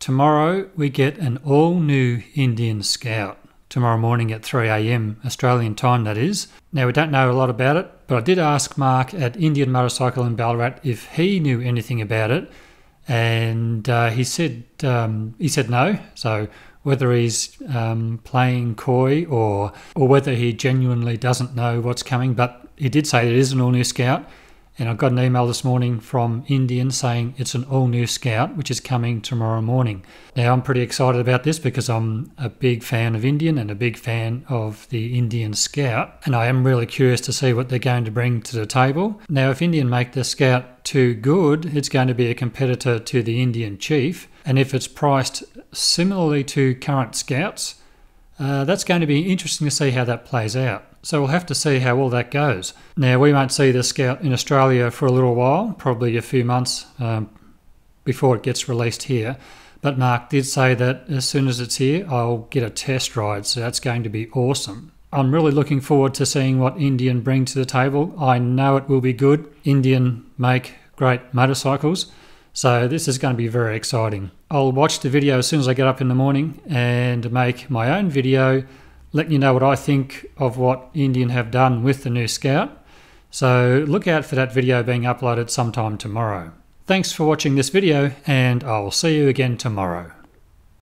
Tomorrow we get an all new Indian Scout. Tomorrow morning at 3am, Australian time that is. Now we don't know a lot about it, but I did ask Mark at Indian Motorcycle in Ballarat if he knew anything about it, and uh, he said um, he said no. So whether he's um, playing coy or or whether he genuinely doesn't know what's coming, but he did say it is an all new Scout. And I got an email this morning from Indian saying it's an all new Scout, which is coming tomorrow morning. Now, I'm pretty excited about this because I'm a big fan of Indian and a big fan of the Indian Scout. And I am really curious to see what they're going to bring to the table. Now, if Indian make the Scout too good, it's going to be a competitor to the Indian Chief. And if it's priced similarly to current Scouts, uh, that's going to be interesting to see how that plays out. So we'll have to see how all that goes. Now, we won't see the Scout in Australia for a little while, probably a few months um, before it gets released here. But Mark did say that as soon as it's here, I'll get a test ride, so that's going to be awesome. I'm really looking forward to seeing what Indian bring to the table. I know it will be good. Indian make great motorcycles, so this is going to be very exciting. I'll watch the video as soon as I get up in the morning and make my own video letting you know what I think of what Indian have done with the new Scout. So look out for that video being uploaded sometime tomorrow. Thanks for watching this video and I'll see you again tomorrow.